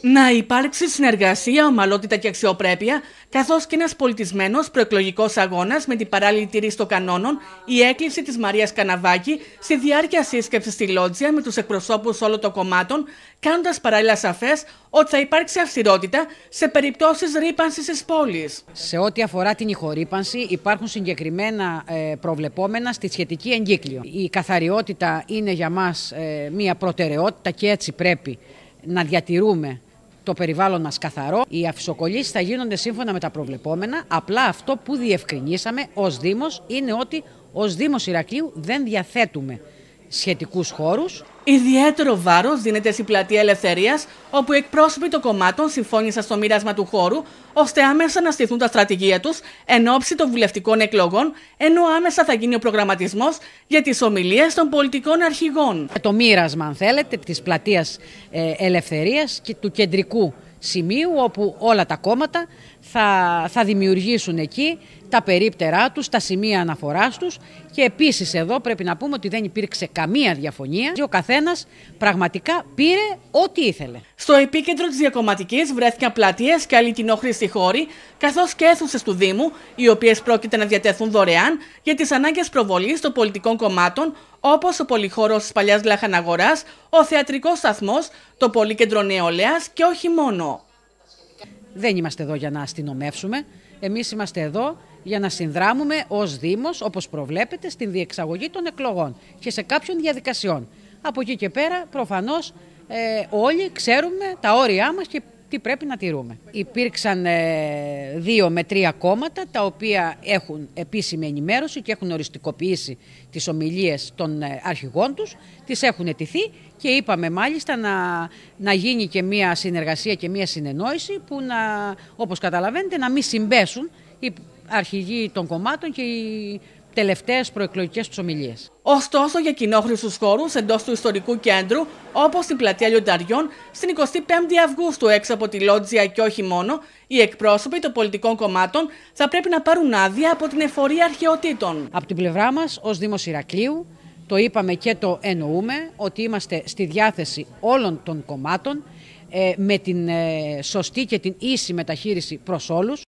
Να υπάρξει συνεργασία, ομαλότητα και αξιοπρέπεια, καθώς και ένας πολιτισμένος προεκλογικός αγώνας με την παράλληλη τήρηση των κανόνων, η έκκληση της Μαρίας Καναβάκη στη διάρκεια σύσκεψης στη Λότζια με τους εκπροσώπους όλων των κομμάτων, κάνοντας παράλληλα σαφές ότι θα υπάρξει αυστηρότητα σε περιπτώσεις ρήπανσης της πόλης. Σε ό,τι αφορά την ηχορύπανση, υπάρχουν συγκεκριμένα ε, προβλεπόμενα στη σχετική εγκύκλιο. Η καθαριότητα είναι για μας ε, μια προτεραιότητα και έτσι πρέπει να διατηρούμε το περιβάλλον μας καθαρό. Οι αφισοκολλήσεις θα γίνονται σύμφωνα με τα προβλεπόμενα. Απλά αυτό που διευκρινίσαμε ως Δήμος είναι ότι ως Δήμος Ηρακλείου δεν διαθέτουμε σχετικούς χώρους. Ιδιαίτερο βάρος δίνεται στην πλατεία Ελευθερίας, όπου οι εκπρόσωποι των κομμάτων συμφώνησαν στο μοίρασμα του χώρου, ώστε άμεσα να στηθούν τα στρατηγία τους εν ώψη των βουλευτικών εκλογών, ενώ άμεσα θα γίνει ο προγραμματισμός για τις ομιλίες των πολιτικών αρχηγών. Το μοίρασμα, αν θέλετε, της πλατείας ε, Ελευθερίας και του κεντρικού σημείου όπου όλα τα κόμματα θα, θα δημιουργήσουν εκεί τα περίπτερά τους, τα σημεία αναφοράς τους και επίσης εδώ πρέπει να πούμε ότι δεν υπήρξε καμία διαφωνία. Ο καθένας πραγματικά πήρε ό,τι ήθελε. Στο επίκεντρο της διακομματικής βρέθηκαν πλατείες και άλλοι κοινόχρηστοι χώροι, καθώς και αίθουσες του Δήμου, οι οποίες πρόκειται να διατεθούν δωρεάν για τις ανάγκες προβολής των πολιτικών κομμάτων, όπως ο πολυχώρος της παλιάς Λαχαναγορά, ο θεατρικός σταθμός, το πολύκεντρο νεολαία και όχι μόνο. Δεν είμαστε εδώ για να αστυνομεύσουμε. Εμείς είμαστε εδώ για να συνδράμουμε ως Δήμος, όπως προβλέπετε, στην διεξαγωγή των εκλογών και σε κάποιων διαδικασιών. Από εκεί και πέρα, προφανώς, ε, όλοι ξέρουμε τα όρια μας και τι πρέπει να τηρούμε. Υπήρξαν ε, δύο με τρία κόμματα τα οποία έχουν επίσημη ενημέρωση και έχουν οριστικοποιήσει τις ομιλίες των ε, αρχηγών τους, τις έχουν ετηθεί και είπαμε μάλιστα να, να γίνει και μια συνεργασία και μια συνεννόηση που να, όπως καταλαβαίνετε να μην συμπέσουν οι αρχηγοί των κομμάτων και οι τελευταίες προεκλογικές τους ομιλίες. Ωστόσο, για κοινόχρηστους χώρους εντός του ιστορικού κέντρου, όπως στην πλατεία Λιονταριών, στην 25η Αυγούστου έξω από τη Λότζια και όχι μόνο, οι εκπρόσωποι των πολιτικών κομμάτων θα πρέπει να πάρουν άδεια από την εφορία αρχαιοτήτων. Από την πλευρά μας, ως Δήμος Ηρακλείου, το είπαμε και το εννοούμε, ότι είμαστε στη διάθεση όλων των κομμάτων ε, με την ε, σωστή και την ίση μεταχείριση προς όλους.